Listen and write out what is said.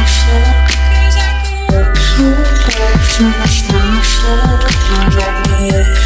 Too much, too much, too much, too much, too much,